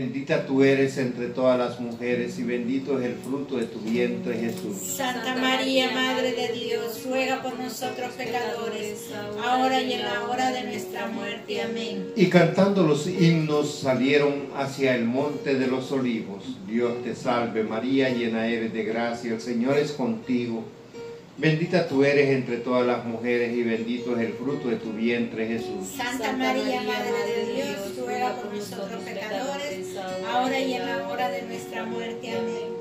Bendita tú eres entre todas las mujeres y bendito es el fruto de tu vientre Jesús. Santa María, Madre de Dios, ruega por nosotros pecadores, ahora y en la hora de nuestra muerte. Amén. Y cantando los himnos salieron hacia el monte de los olivos. Dios te salve María, llena eres de gracia, el Señor es contigo. Bendita tú eres entre todas las mujeres y bendito es el fruto de tu vientre Jesús. Santa María, Madre de Dios, ruega por nosotros pecadores, ahora y en la hora de nuestra muerte. Amén.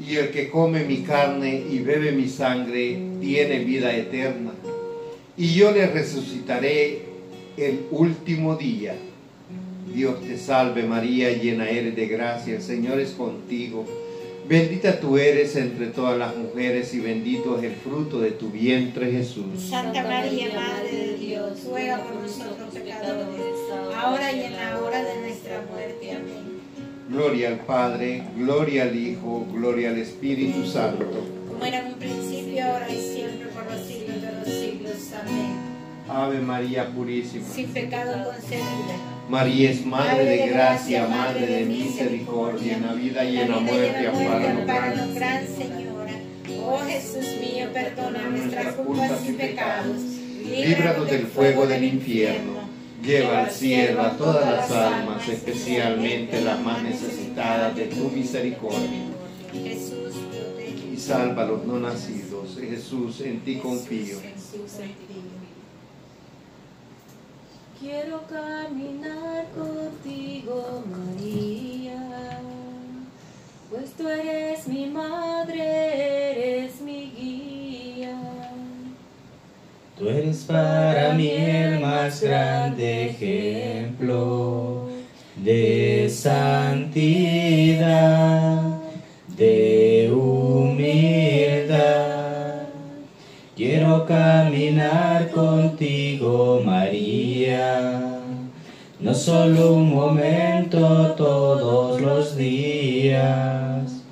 Y el que come mi carne y bebe mi sangre tiene vida eterna. Y yo le resucitaré el último día. Dios te salve María, llena eres de gracia, el Señor es contigo. Bendita tú eres entre todas las mujeres y bendito es el fruto de tu vientre Jesús. Santa María, Madre de Dios, ruega por nosotros pecadores, ahora y en la hora de nuestra muerte. Amén. Gloria al Padre, gloria al Hijo, gloria al Espíritu Santo. Como era en un principio, ahora y siempre, por los siglos de los siglos. Amén. Ave María Purísima. Sin pecado concebida. María es Madre de gracia, Madre de misericordia, en la vida y en la muerte, amparanos, Gran Señora. Oh Jesús mío, perdona nuestras culpas y pecados. Líbranos del fuego del infierno. Lleva al cielo a todas las almas, especialmente las más necesitadas de tu misericordia. Jesús, Y salva a los no nacidos. Jesús, en ti confío. Jesús, en ti. Quiero caminar contigo, María, pues tú eres mi madre, eres mi guía. Tú eres para mí el más grande ejemplo de santidad, de caminar contigo, María, no solo un momento, todos los días.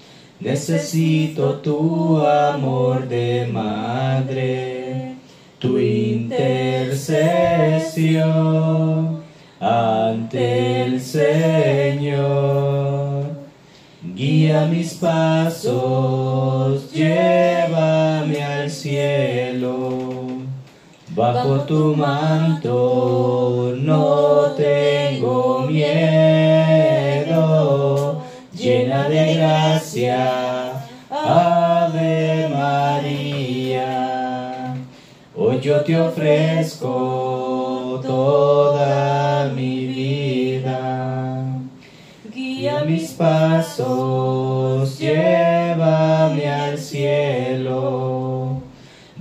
Necesito tu amor de madre, tu intercesión ante el Señor. Guía mis pasos, llévame al cielo. Bajo tu manto no tengo miedo, llena de gracia, Ave María. Hoy yo te ofrezco toda mi vida. Guía mis pasos,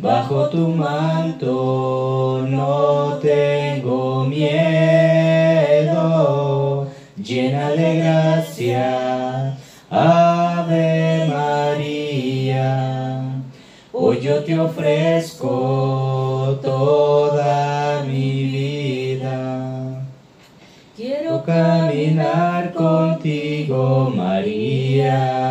Bajo tu manto no tengo miedo, llena de gracia, Ave María. Hoy yo te ofrezco toda mi vida. Quiero caminar contigo, María,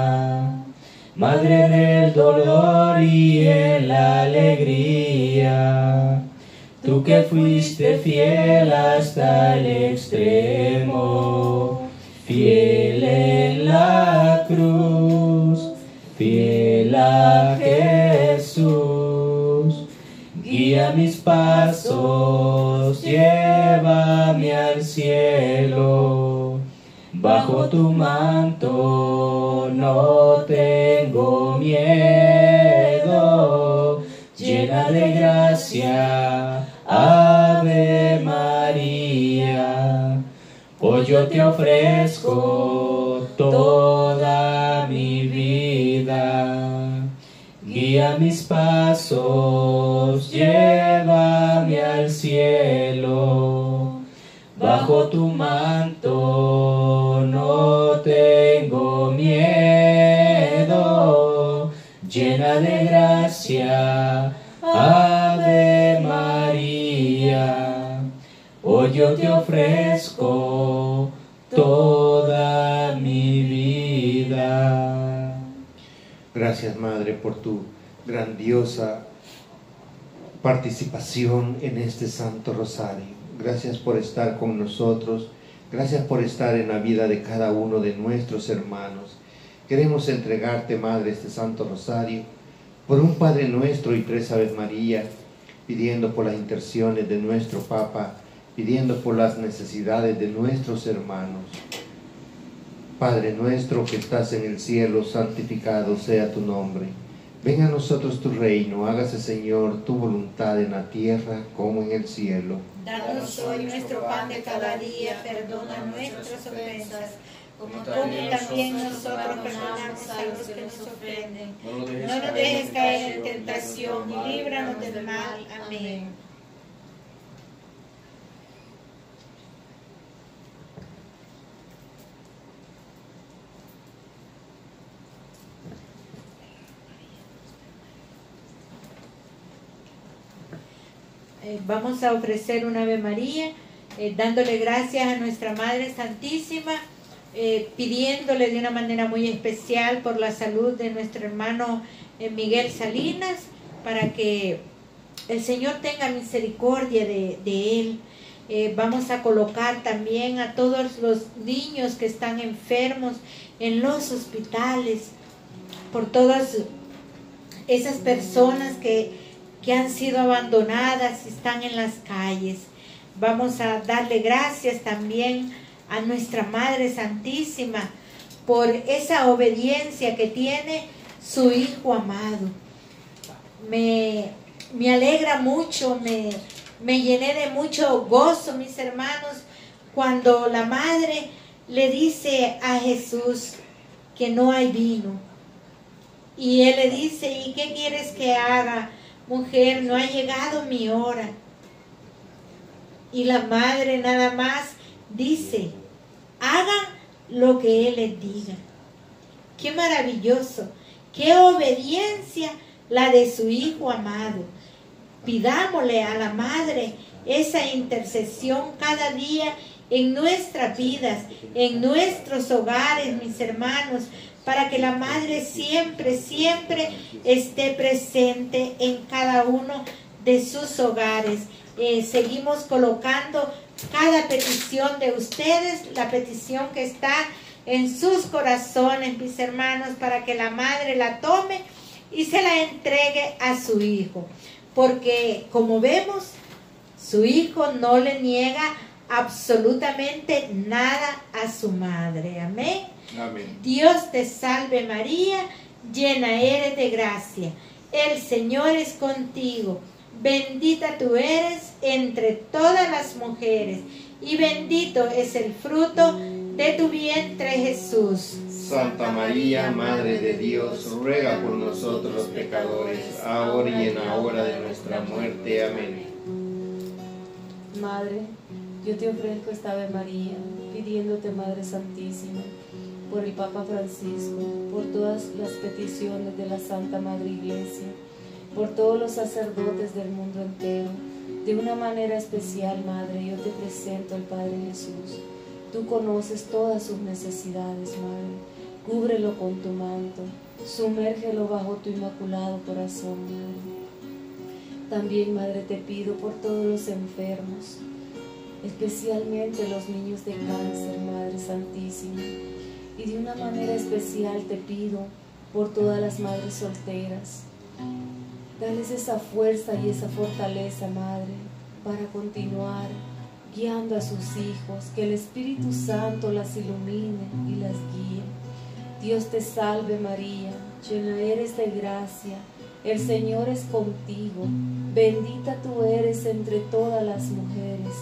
Madre del dolor y en la alegría. Tú que fuiste fiel hasta el extremo, fiel en la cruz, fiel a Jesús. Guía mis pasos, llévame al cielo. Bajo tu manto no tengo miedo, llena de gracia, Ave María. Hoy yo te ofrezco toda mi vida. Guía mis pasos, llévame al cielo. Bajo tu manto tengo miedo, llena de gracia, Ave María. Hoy yo te ofrezco toda mi vida. Gracias, Madre, por tu grandiosa participación en este Santo Rosario. Gracias por estar con nosotros Gracias por estar en la vida de cada uno de nuestros hermanos. Queremos entregarte, Madre, este Santo Rosario, por un Padre nuestro y tres Aves María, pidiendo por las intercesiones de nuestro Papa, pidiendo por las necesidades de nuestros hermanos. Padre nuestro que estás en el cielo, santificado sea tu nombre. Venga a nosotros tu reino, hágase Señor tu voluntad en la tierra como en el cielo. Danos hoy nuestro pan de cada día, perdona nuestras ofensas, como también nosotros perdonamos a los que nos ofenden. No nos dejes caer en tentación y líbranos del mal. Amén. Eh, vamos a ofrecer un Ave María, eh, dándole gracias a nuestra Madre Santísima, eh, pidiéndole de una manera muy especial por la salud de nuestro hermano Miguel Salinas, para que el Señor tenga misericordia de, de él. vamos a colocar también a todos los niños que están enfermos en los hospitales, por todas esas personas que que han sido abandonadas y están en las calles. Vamos a darle gracias también a nuestra Madre Santísima por esa obediencia que tiene su Hijo amado. Me, me alegra mucho, me, me llené de mucho gozo, mis hermanos, cuando la Madre le dice a Jesús que no hay vino. Y él le dice, ¿y qué quieres que haga? Mujer, no ha llegado mi hora. Y la madre nada más dice, haga lo que Él les diga. Qué maravilloso, qué obediencia la de su Hijo amado. Pidámosle a la Madre esa intercesión cada día en nuestras vidas, en nuestros hogares, mis hermanos, para que la Madre siempre, siempre esté presente en cada uno de sus hogares. Eh, seguimos colocando cada petición de ustedes, la petición que está en sus corazones, mis hermanos, para que la Madre la tome y se la entregue a su Hijo. Porque como vemos, su Hijo no le niega absolutamente nada a su Madre. Amén. Dios te salve María, llena eres de gracia. El Señor es contigo. Bendita tú eres entre todas las mujeres y bendito es el fruto de tu vientre Jesús. Santa María, Madre de Dios, ruega por nosotros los pecadores, ahora y en la hora de nuestra muerte. Amén. Madre, yo te ofrezco esta Ave María, pidiéndote, Madre Santísima por el Papa Francisco, por todas las peticiones de la Santa Madre Iglesia, por todos los sacerdotes del mundo entero. De una manera especial, Madre, yo te presento al Padre Jesús. Tú conoces todas sus necesidades, Madre. Cúbrelo con tu manto, sumérgelo bajo tu inmaculado corazón, Madre. También, Madre, te pido por todos los enfermos, especialmente los niños de cáncer, Madre Santísima y de una manera especial te pido por todas las madres solteras. Dales esa fuerza y esa fortaleza, Madre, para continuar guiando a sus hijos, que el Espíritu Santo las ilumine y las guíe. Dios te salve María, llena eres de gracia, el Señor es contigo, bendita tú eres entre todas las mujeres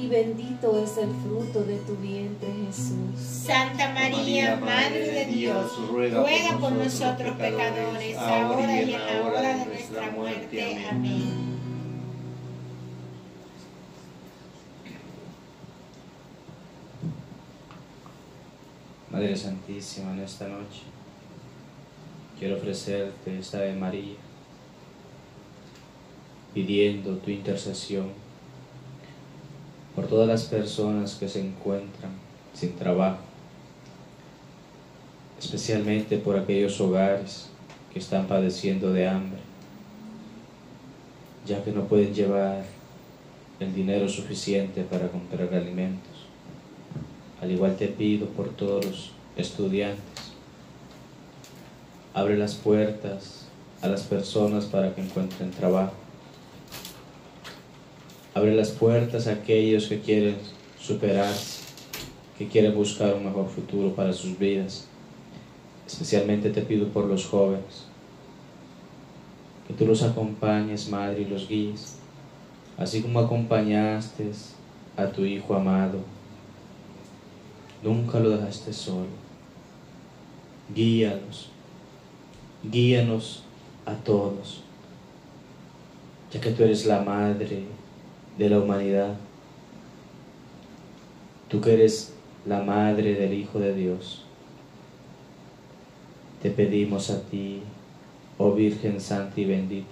y bendito es el fruto de tu vientre Jesús. Santa María, Madre de Dios, ruega, por nosotros pecadores, ahora y en la hora de nuestra muerte. Amén. Madre Santísima, en esta noche quiero ofrecerte esta de María, pidiendo tu intercesión por todas las personas que se encuentran sin trabajo, especialmente por aquellos hogares que están padeciendo de hambre, ya que no pueden llevar el dinero suficiente para comprar alimentos. Al igual te pido por todos los estudiantes. Abre las puertas a las personas para que encuentren trabajo. Abre las puertas a aquellos que quieren superarse, que quieren buscar un mejor futuro para sus vidas. Especialmente te pido por los jóvenes. Que tú los acompañes, Madre, y los guíes, así como acompañaste a tu Hijo amado. Nunca lo dejaste solo. Guíalos, guíanos a todos, ya que tú eres la Madre de la humanidad. Tú que eres la Madre del Hijo de Dios. Te pedimos a ti, oh Virgen Santa y bendita,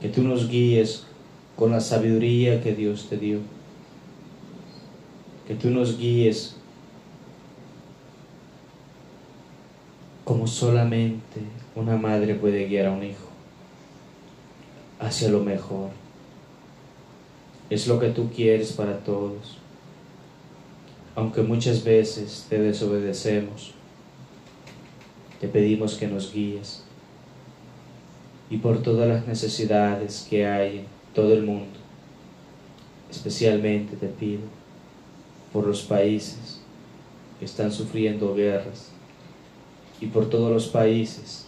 que tú nos guíes con la sabiduría que Dios te dio, que tú nos guíes como solamente una madre puede guiar a un hijo hacia lo mejor. Es lo que tú quieres para todos. Aunque muchas veces te desobedecemos, te pedimos que nos guíes. Y por todas las necesidades que hay en todo el mundo, especialmente te pido por los países que están sufriendo guerras y por todos los países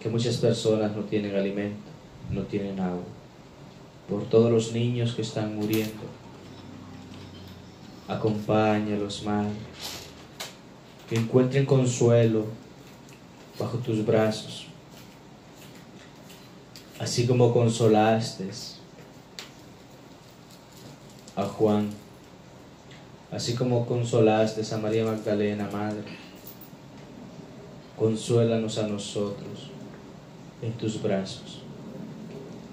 que muchas personas no tienen alimento, no tienen agua, por todos los niños que están muriendo. Acompáñalos, Madre, que encuentren consuelo bajo tus brazos, así como consolaste a Juan, así como consolaste a María Magdalena, Madre consuélanos a nosotros en tus brazos.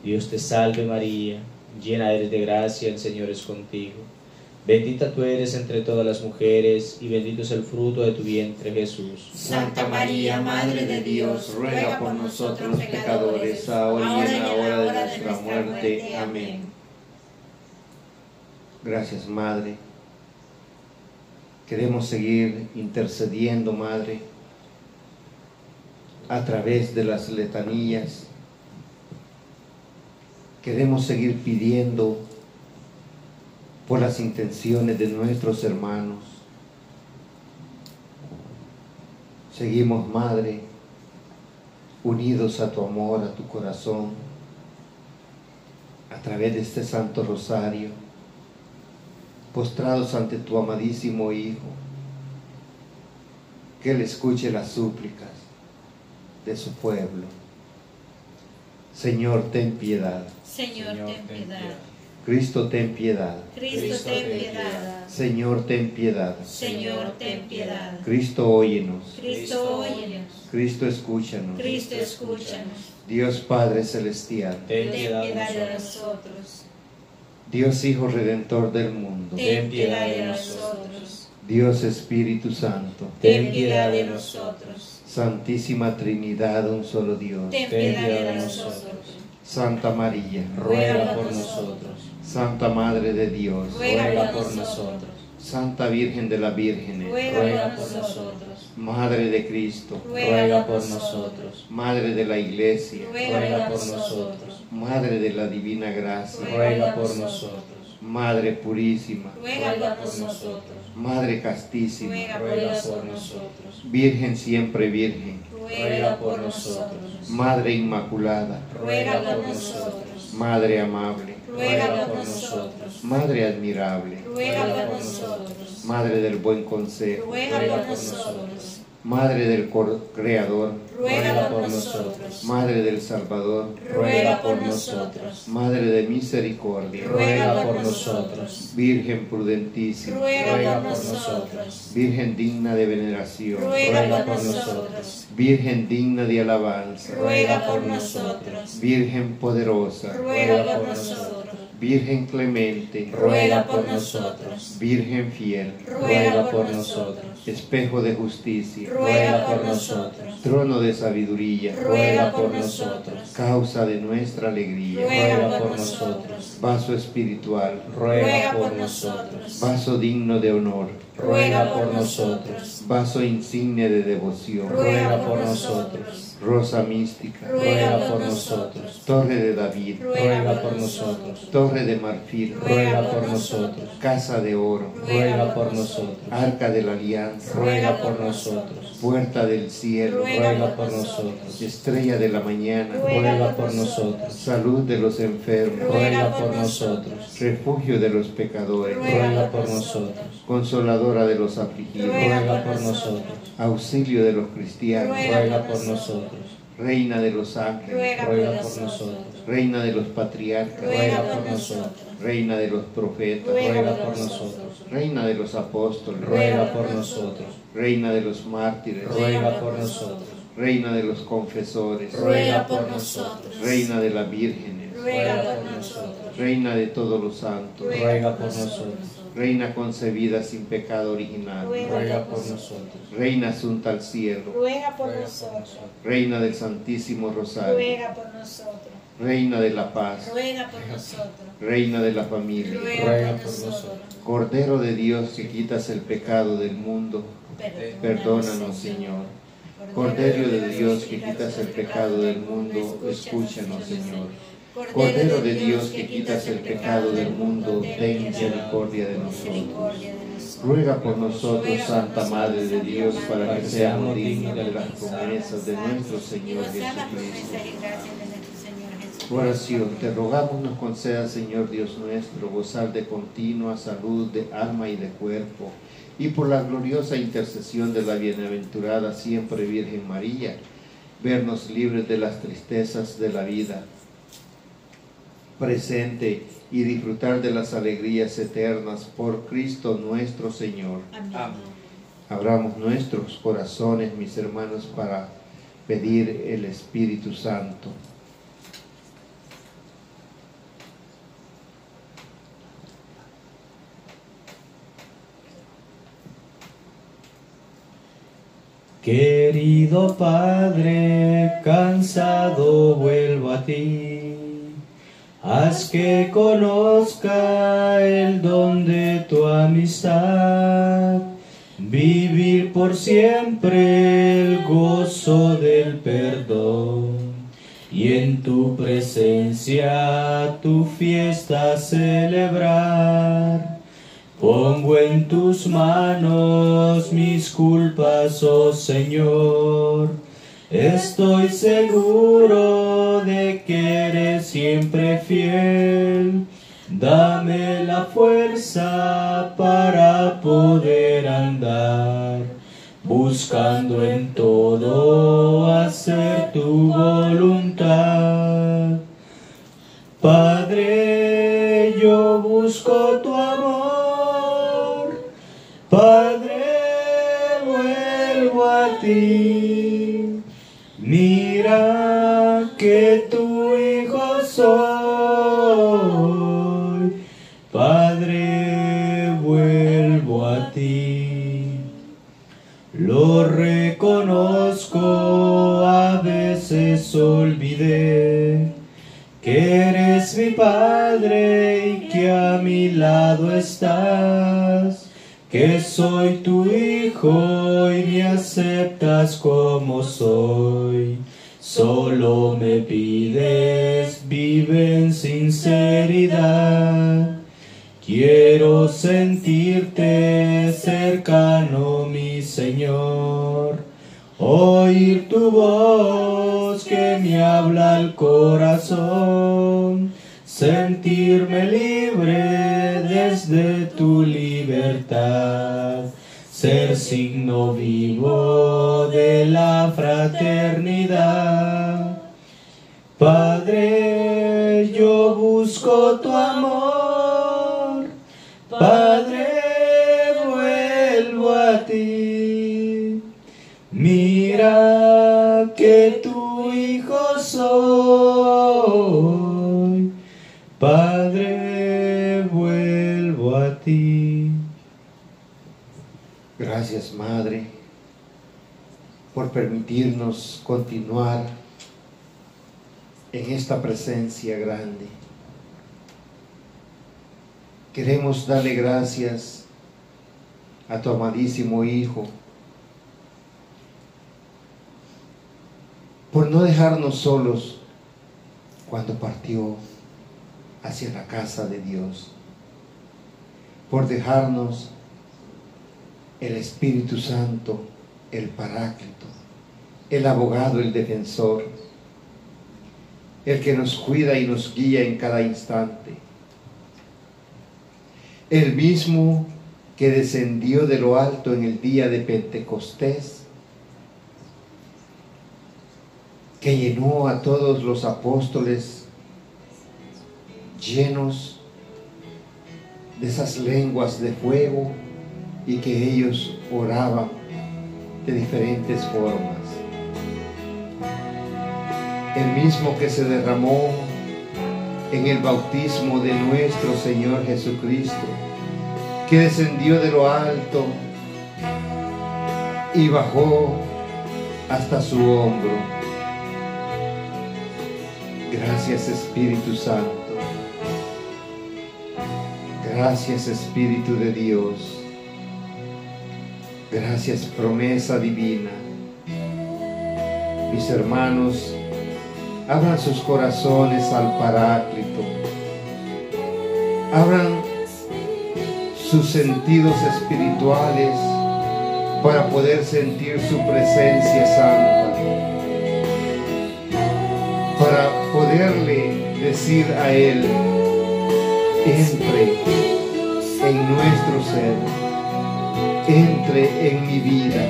Dios te salve María, llena eres de gracia, el Señor es contigo. Bendita tú eres entre todas las mujeres y bendito es el fruto de tu vientre Jesús. Santa María, Madre de Dios, ruega por nosotros pecadores, ahora y en la hora de nuestra muerte. Amén. Gracias, Madre. Queremos seguir intercediendo, Madre, a través de las letanías. Queremos seguir pidiendo por las intenciones de nuestros hermanos. Seguimos, Madre, unidos a tu amor, a tu corazón, a través de este Santo Rosario, postrados ante tu amadísimo Hijo, que Él escuche las súplicas de su pueblo. Señor, ten piedad. Señor, ten piedad. Cristo, ten piedad. Cristo, ten piedad. Señor, ten piedad. Señor, ten piedad. Cristo, óyenos. Cristo, óyenos. Cristo, escúchanos. Cristo, escúchanos. Dios Padre Celestial. Ten piedad de nosotros. Dios Hijo Redentor del mundo. Ten piedad de nosotros. Dios Espíritu Santo. Ten piedad de nosotros. Santísima Trinidad, un solo Dios. Ten piedad de nosotros. Santa María. Ruega por nosotros. Santa Madre de Dios. Ruega por nosotros. Santa Virgen de la Vírgenes. Ruega por nosotros. Madre de Cristo. Ruega por nosotros. Madre de la Iglesia. Ruega por nosotros. Madre de la Divina Gracia. Ruega por nosotros. Madre purísima. Ruega por nosotros. Madre castísima. Ruega por nosotros. Virgen siempre virgen. Ruega por nosotros. Madre inmaculada. Ruega por nosotros. Madre amable. Ruega por nosotros. Madre admirable. Ruega por nosotros. Madre del buen consejo. Ruega por nosotros. Madre del Creador. Ruega por nosotros. Madre del Salvador. Ruega por nosotros. Madre de misericordia. Ruega por nosotros. Virgen prudentísima. Ruega por nosotros. Virgen digna de veneración. Ruega por nosotros. Virgen digna de alabanza. Ruega por nosotros. Virgen poderosa. Ruega por nosotros. Virgen clemente, ruega por nosotros. Virgen fiel, ruega por nosotros. espejo de justicia, Ruega por nosotros. trono de sabiduría, Ruega por nosotros. causa de nuestra alegría, Ruega por nosotros. vaso espiritual, Ruega por nosotros. vaso digno de honor, Ruega por nosotros. vaso insigne de devoción, Ruega por nosotros. Rosa mística, Ruega por nosotros. torre de David, Ruega por nosotros. torre de marfil, Ruega por nosotros. casa de oro, ruega por nosotros, arca de la alianza, ruega por nosotros, puerta del cielo, ruega por nosotros, estrella de la mañana, ruega por nosotros, salud de los enfermos, ruega por nosotros, refugio de los pecadores, ruega por nosotros, consoladora de los afligidos, ruega por nosotros, auxilio de los cristianos, ruega por nosotros, reina de los ángeles, ruega por nosotros, reina de los patriarcas, ruega por nosotros, reina de los profetas, ruega por nosotros, reina de los apóstoles, ruega por nosotros, reina de los mártires, ruega por nosotros, reina de los confesores, Ruega por nosotros. reina de las vírgenes, Ruega por nosotros. Reina de todos los santos, ruega por nosotros, reina concebida sin pecado original, ruega por nosotros, reina asunta al cielo, Ruega por nosotros, reina del Santísimo Rosario, Ruega por nosotros. reina de la paz, Ruega por nosotros. reina de la familia, ruega por nosotros, Cordero de Dios que quitas el pecado del mundo, perdónanos Señor. Cordero de Dios que quitas el pecado del mundo, escúchanos Señor. Cordero de Dios que quitas el pecado del mundo, ten misericordia de nosotros. Ruega por nosotros, Santa Madre de Dios, para que seamos dignos de las promesas de nuestro Señor Jesucristo. Oración, te rogamos nos conceda, Señor Dios nuestro, gozar de continua salud de alma y de cuerpo, y por la gloriosa intercesión de la bienaventurada siempre Virgen María, vernos libres de las tristezas de la vida presente y disfrutar de las alegrías eternas por Cristo nuestro Señor. Abramos nuestros corazones, mis hermanos, para pedir el Espíritu Santo. Querido Padre, cansado vuelvo a ti. Haz que conozca el don de tu amistad, vivir por siempre el gozo del perdón y en tu presencia tu fiesta celebrar. Pongo en tus manos mis culpas, oh Señor. Estoy seguro que eres siempre fiel. Dame la fuerza para poder andar, buscando en todo hacer tu voluntad. Padre, yo busco tu amor. Padre, vuelvo a ti. Soy. Padre, vuelvo a ti. Lo reconozco, a veces olvidé que eres mi Padre y que a mi lado estás que soy tu hijo y me aceptas como soy. Solo me pides, vive en sinceridad. Quiero sentirte cercano, mi Señor. Oír tu voz que me habla al corazón sentirme libre desde tu libertad, signo vivo de la fraternidad. Padre, yo busco tu amor, Padre, vuelvo a ti. Mira que tu hijo soy. Gracias, Madre, por permitirnos continuar en esta presencia grande. Queremos darle gracias a tu amadísimo Hijo por no dejarnos solos cuando partió hacia la casa de Dios, por dejarnos el Espíritu Santo, el Paráclito, el abogado, el defensor, el que nos cuida y nos guía en cada instante, el mismo que descendió de lo alto en el día de Pentecostés, que llenó a todos los apóstoles llenos de esas lenguas de fuego y que ellos oraban de diferentes formas. El mismo que se derramó en el bautismo de nuestro Señor Jesucristo, que descendió de lo alto y bajó hasta su hombro. Gracias Espíritu Santo. Gracias Espíritu de Dios. Gracias promesa divina. Mis hermanos, abran sus corazones al Paráclito. Abran sus sentidos espirituales para poder sentir su presencia santa. Para poderle decir a Él, entre en nuestro ser entre en mi vida.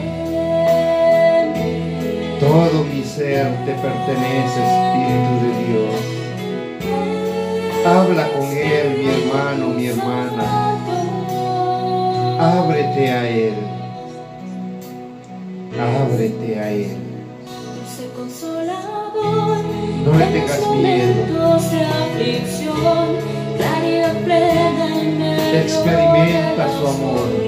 Todo mi ser te pertenece, Espíritu de Dios. Habla con Él, mi hermano, mi hermana. Ábrete a Él. Ábrete a Él. No le tengas miedo. Experimenta su amor.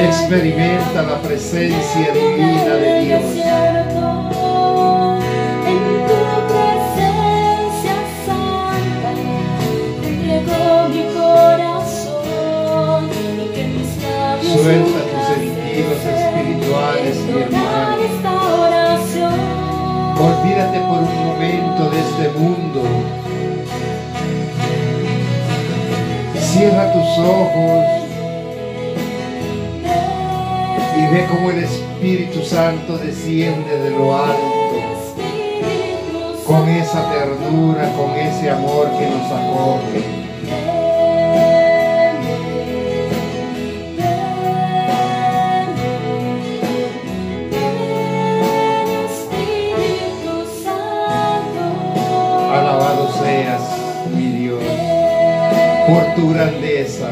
Experimenta la presencia divina de Dios. En tu presencia santa, entrego mi corazón y que mis labios Suelta tus sentidos espirituales, mi hermano. Olvídate por un momento de este mundo. Cierra tus ojos ve cómo el Espíritu Santo desciende de lo alto con esa ternura, con ese amor que nos acoge. Alabado seas, mi Dios, por tu grandeza.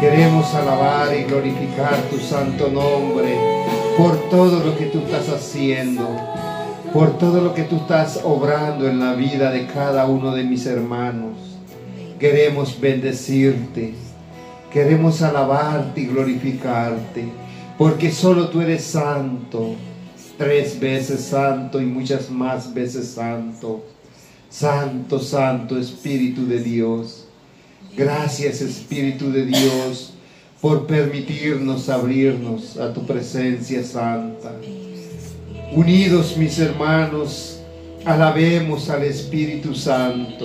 Queremos alabar y glorificar tu santo nombre por todo lo que tú estás haciendo, por todo lo que tú estás obrando en la vida de cada uno de mis hermanos. Queremos bendecirte, queremos alabarte y glorificarte, porque solo tú eres santo, tres veces santo y muchas más veces santo. Santo, santo Espíritu de Dios. Gracias Espíritu de Dios por permitirnos abrirnos a tu presencia santa. Unidos mis hermanos, alabemos al Espíritu Santo.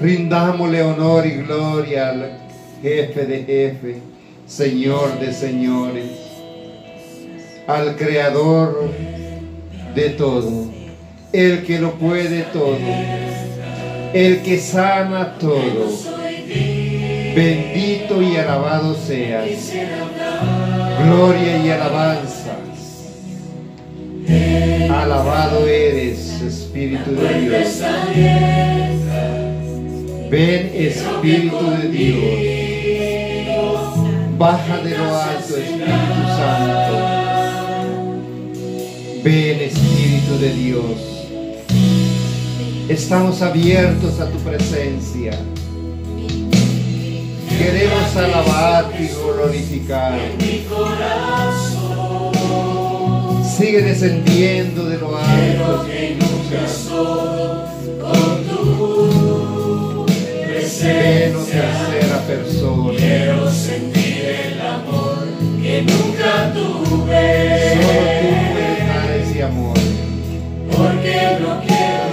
Rindámosle honor y gloria al jefe de jefe, Señor de señores, al Creador de todo, el que lo puede todo el que sana todo. Bendito y alabado seas. Gloria y alabanza. Alabado eres, Espíritu de Dios. Ven, Espíritu de Dios. Baja de lo alto, Espíritu Santo. Ven, Espíritu de Dios. Estamos abiertos a tu presencia. Queremos alabarte y glorificar. Sigue descendiendo de lo alto. Ven, oh tercera persona. Quiero sentir el amor que nunca tuve. Solo tú puedes dar ese amor. Porque no quiero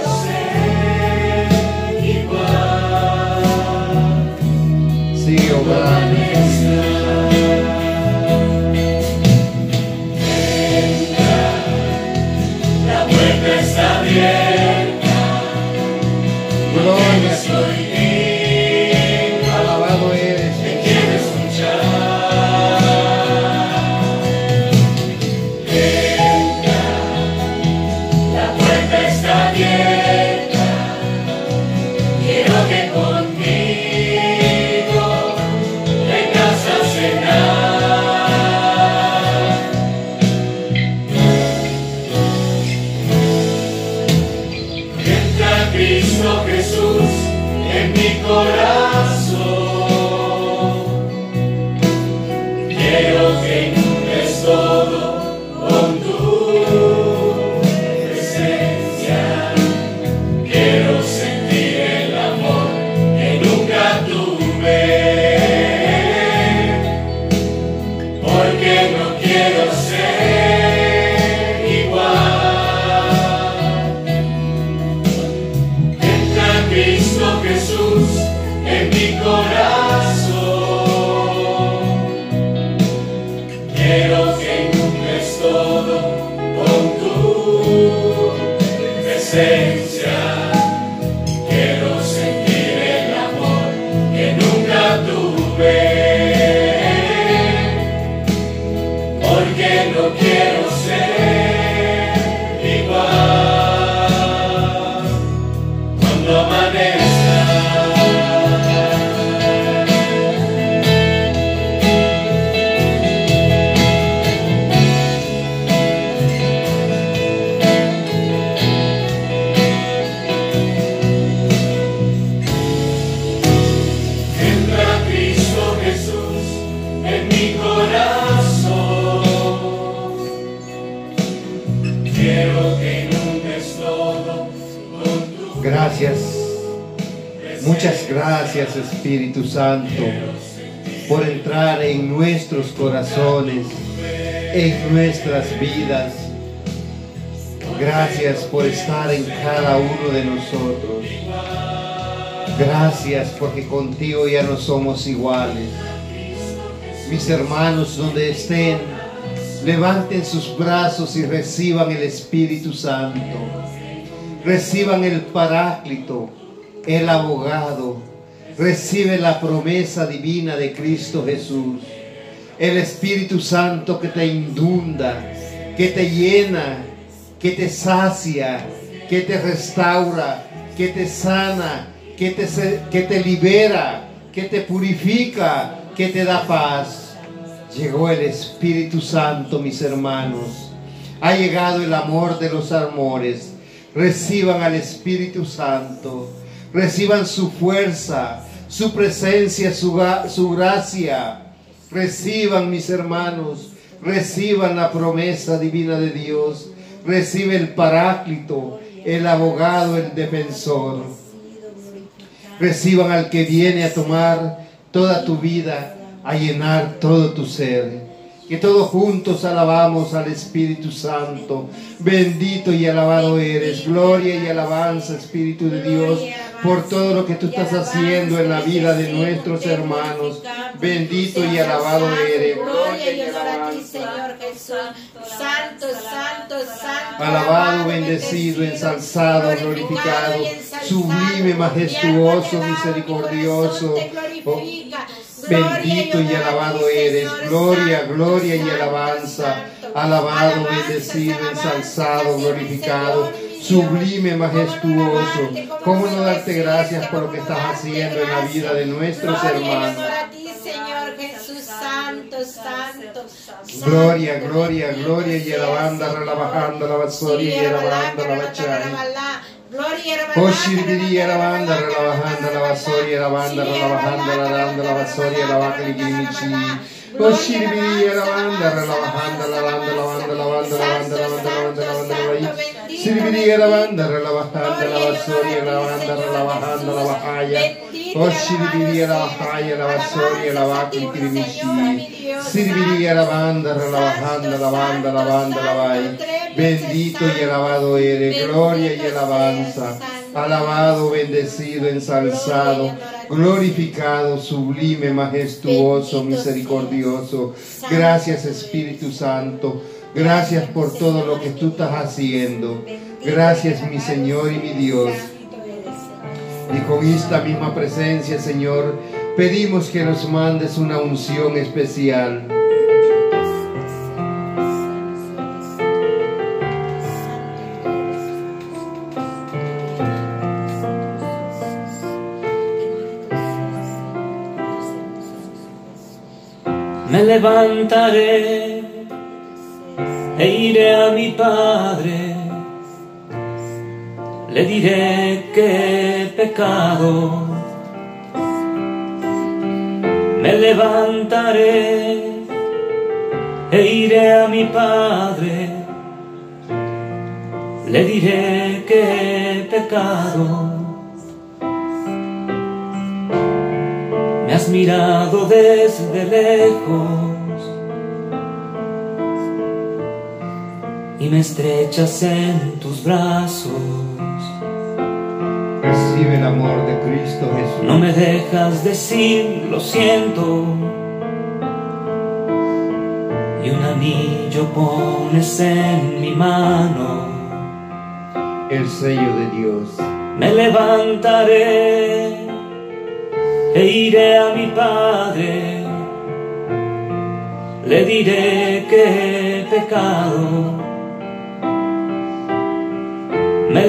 Santo por entrar en nuestros corazones, en nuestras vidas. Gracias por estar en cada uno de nosotros. Gracias porque contigo ya no somos iguales. Mis hermanos, donde estén, levanten sus brazos y reciban el Espíritu Santo. Reciban el Paráclito, el abogado. Recibe la promesa divina de Cristo Jesús. El Espíritu Santo que te inunda, que te llena, que te sacia, que te restaura, que te sana, que te, que te libera, que te purifica, que te da paz. Llegó el Espíritu Santo, mis hermanos. Ha llegado el amor de los amores. Reciban al Espíritu Santo. Reciban su fuerza, su presencia, su, su gracia. Reciban, mis hermanos. Reciban la promesa divina de Dios. Recibe el paráclito, el abogado, el defensor. Reciban al que viene a tomar toda tu vida, a llenar todo tu ser. Que todos juntos alabamos al Espíritu Santo. Bendito y alabado eres. Gloria y alabanza, Espíritu de Dios, por todo lo que tú estás haciendo en la vida de nuestros hermanos. Bendito y alabado eres. Gloria y honor a ti, Señor Jesús. Santo, santo, santo. Alabado, bendecido, ensalzado, glorificado, sublime, majestuoso, misericordioso. Oh, Bendito y alabado eres, gloria, gloria y alabanza, alabado, bendecido, ensalzado, glorificado, sublime, majestuoso. ¿Cómo no darte gracias por lo que estás haciendo en la vida de nuestros y hermanos? Señor Jesús, santo, santo. Gloria, gloria, gloria y alabanda, relabajando la y alabando la bachai. Gloria Oshiribiri la banda, la bajanda, la basoria, la basoria, la baja, el guimichi. Oshiribiri la banda, la bajanda, la banda, la banda, la banda, la banda, la banda, la banda, la banda, banda, Siribiri la banda, la bajanda, la basoria, la banda, la bajanda, la bajaya. Oshiribiri la bajaya, la basoria, la baja, el guimichi. Siribiri la banda, la bajanda, la banda, la banda, la. Bendito y alabado eres, gloria y alabanza. Alabado, bendecido, ensalzado, glorificado, sublime, majestuoso, misericordioso. Gracias Espíritu Santo. Gracias por todo lo que tú estás haciendo. Gracias mi Señor y mi Dios. Y con esta misma presencia, Señor, pedimos que nos mandes una unción especial. Me levantaré e iré a mi Padre. Le diré que he pecado. Me levantaré e iré a mi Padre. Le diré que he pecado. Me has mirado desde lejos y me estrechas en tus brazos. Recibe el amor de Cristo Jesús. No me dejas decir lo siento. Y un anillo pones en mi mano. El sello de Dios. Me levantaré e iré a mi Padre. Le diré que he pecado.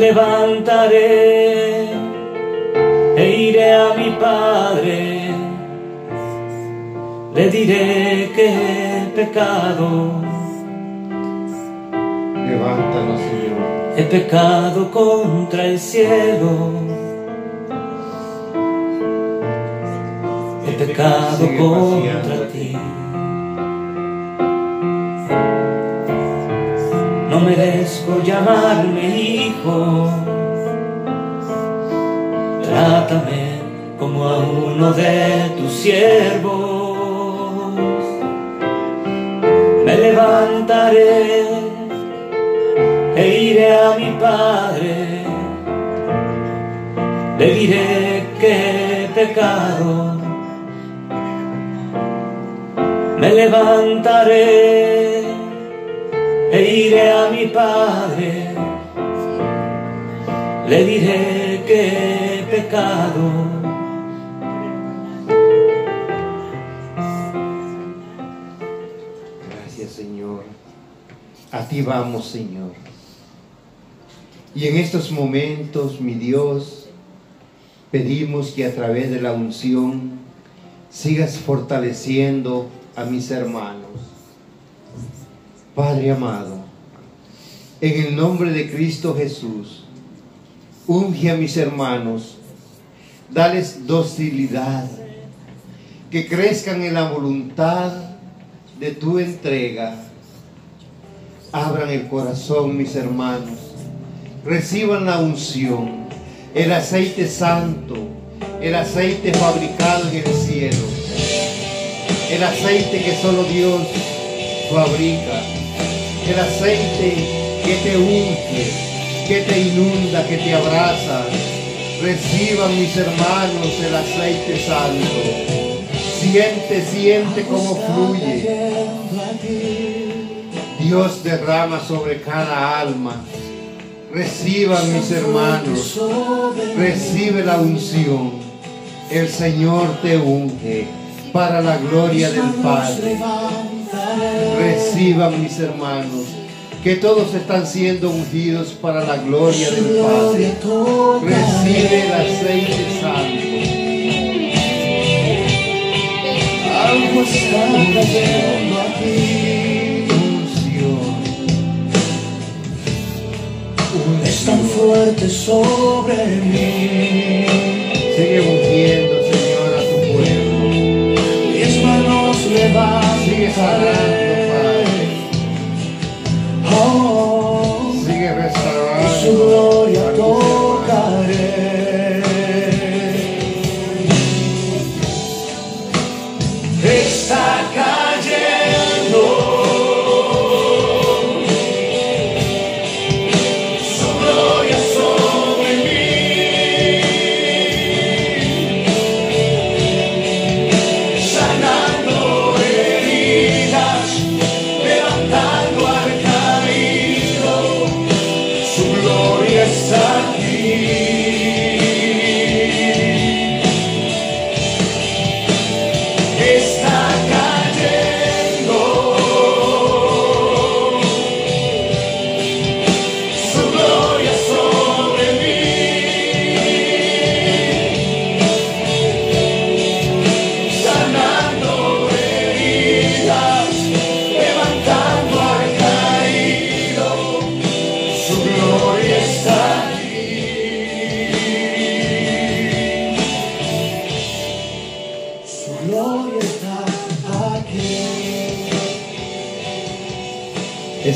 Levantaré e iré a mi Padre. Le diré que he pecado. Levántanos, Señor. He pecado contra el cielo. He pecado contra ti. No merezco llamarme hijo. Trátame como a uno de tus siervos. Me levantaré e iré a mi padre. Le diré que he pecado. Me levantaré e iré a mi padre. Le diré que he pecado. Gracias, Señor. A ti vamos, Señor. Y en estos momentos, mi Dios, pedimos que a través de la unción sigas fortaleciendo a mis hermanos. Padre amado, en el nombre de Cristo Jesús, unge a mis hermanos, dales docilidad, que crezcan en la voluntad de tu entrega. Abran el corazón, mis hermanos. Reciban la unción, el aceite santo, el aceite fabricado en el cielo, el aceite que solo Dios fabrica, el aceite que te unge, que te inunda, que te abraza. Reciban mis hermanos el aceite santo. Siente, siente cómo fluye. Dios derrama sobre cada alma. Reciban mis hermanos. Recibe la unción. El Señor te unge para la gloria del Padre. Reciban mis hermanos. Que todos están siendo ungidos para la gloria del Padre. Recibe el aceite santo. Algo está cayendo aquí. Unción. Es tan fuerte sobre mí. Sigue ungiendo, Señor, a tu pueblo. Mis manos Sigue levantaré.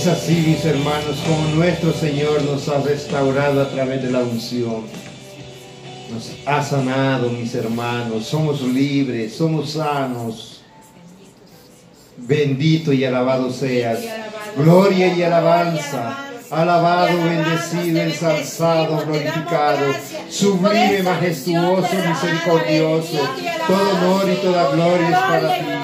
Así, mis hermanos, como nuestro Señor nos ha restaurado a través de la unción. Nos ha sanado, mis hermanos. Somos libres, somos sanos. Bendito y alabado seas. Gloria y alabanza. Alabado, bendecido, ensalzado, glorificado, sublime, majestuoso, misericordioso. Todo honor y toda gloria es para ti.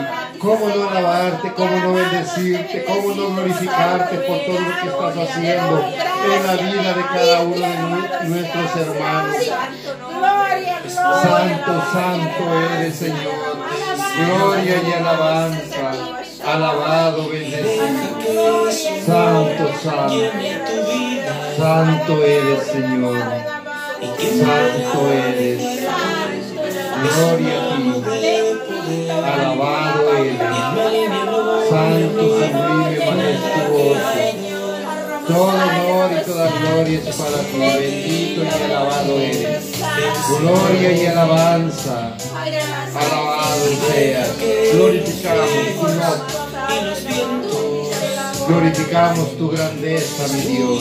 ¿Cómo no alabarte? ¿Cómo no bendecirte? ¿Cómo no glorificarte por todo lo que estás haciendo en la vida de cada uno de nu- nuestros hermanos? Santo, santo eres, Señor. Gloria y alabanza. Alabado, bendecido. Santo, santo. Santo eres, Señor. Santo eres. Gloria a ti. Santo, sublime, majestuoso. Todo honor y toda gloria es para ti. Bendito y alabado eres. Gloria y alabanza. Alabado sea. Glorificamos tu. Glorificamos tu grandeza, mi Dios.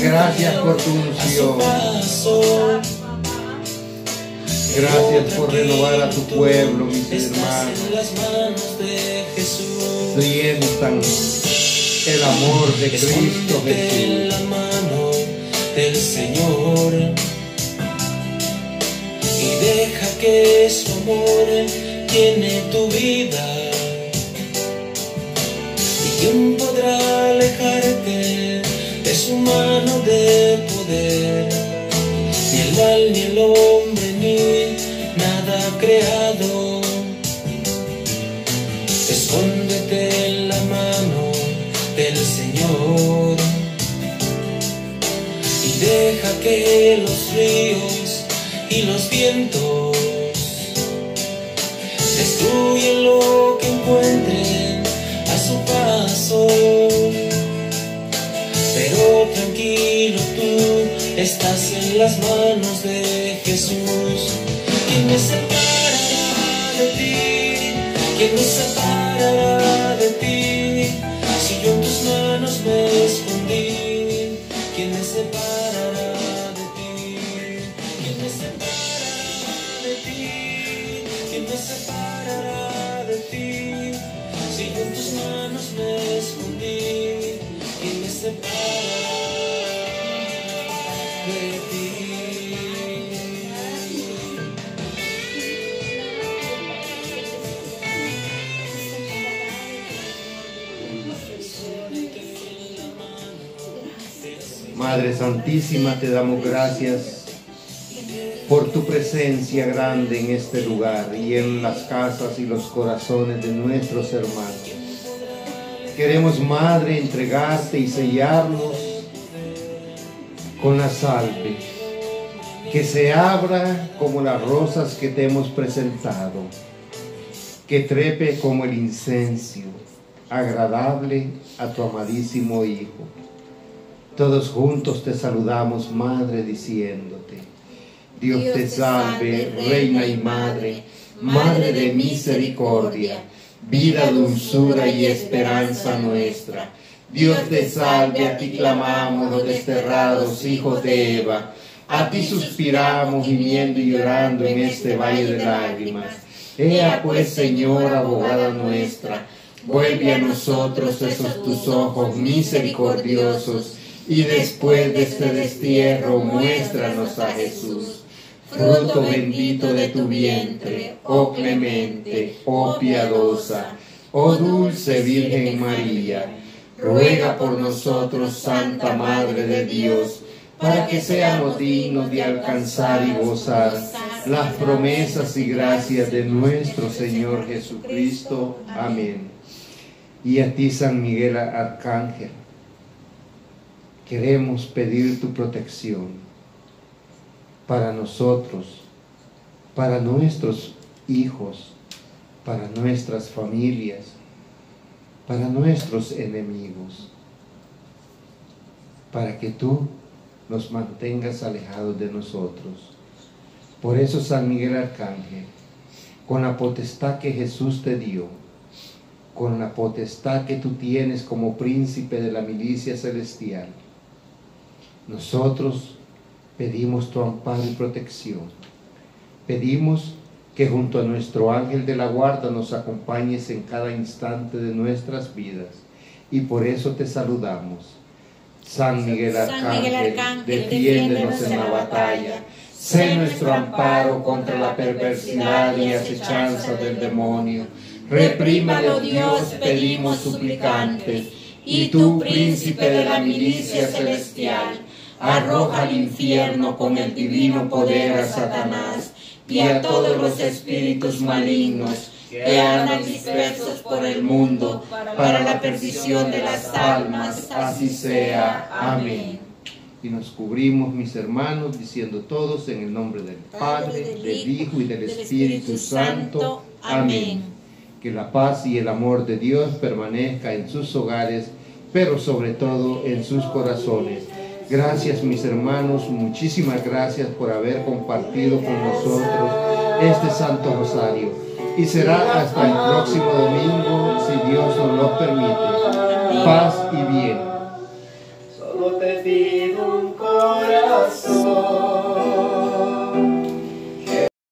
Gracias por tu unción. Gracias por renovar a tu pueblo, mis hermanos. Sientan el amor de Cristo Jesús. la mano del Señor y deja que su amor llene tu vida. ¿Y quién podrá alejarte de su mano de poder? Mal, ni el hombre, ni nada creado. Escóndete en la mano del Señor y deja que los ríos y los vientos destruyen lo que encuentren a su paso. Pero tranquilo tú estás en las manos de Jesús. ¿Quién me separará de ti? ¿Quién me separará de ti? Si yo en tus manos me escondí, ¿quién me separará Madre Santísima, te damos gracias por tu presencia grande en este lugar y en las casas y los corazones de nuestros hermanos. Queremos, Madre, entregarte y sellarnos con la salve, que se abra como las rosas que te hemos presentado, que trepe como el incenso, agradable a tu amadísimo Hijo Todos juntos te saludamos, Madre, diciéndote. Dios te salve, Reina y Madre, Madre de misericordia, vida, dulzura y esperanza nuestra. Dios te salve, a ti clamamos los desterrados hijos de Eva. A ti suspiramos gimiendo y llorando en este valle de lágrimas. Ea pues, Señor, abogada nuestra, vuelve a nosotros esos tus ojos misericordiosos y después de este destierro muéstranos a Jesús, fruto bendito de tu vientre, oh clemente, oh piadosa, oh dulce Virgen María. Ruega por nosotros, Santa Madre de Dios, para que seamos dignos de alcanzar y gozar las promesas y gracias de nuestro Señor Jesucristo. Amén. Y a ti, San Miguel Arcángel, queremos pedir tu protección para nosotros, para nuestros hijos, para nuestras familias, para nuestros enemigos, para que tú nos mantengas alejados de nosotros. Por eso San Miguel Arcángel, con la potestad que Jesús te dio, con la potestad que tú tienes como príncipe de la milicia celestial, nosotros pedimos tu amparo y protección. Pedimos que junto a nuestro ángel de la guarda nos acompañes en cada instante de nuestras vidas. Y por eso te saludamos. San Miguel Arcángel, defiéndenos en la batalla. Sé nuestro amparo contra la perversidad y acechanza del demonio. Reprímalo Dios, pedimos suplicantes. Y tú, príncipe de la milicia celestial, arroja al infierno con el divino poder a Satanás y a todos los espíritus malignos que andan dispersos por el mundo para la perdición de las almas. Así sea. Amén. Y nos cubrimos, mis hermanos, diciendo todos en el nombre del Padre, del Hijo y del Espíritu Santo. Amén. Que la paz y el amor de Dios permanezca en sus hogares, pero sobre todo en sus corazones. Gracias mis hermanos, muchísimas gracias por haber compartido con nosotros este Santo Rosario. Y será hasta el próximo domingo, si Dios nos lo permite. Paz y bien. Solo te pido un corazón.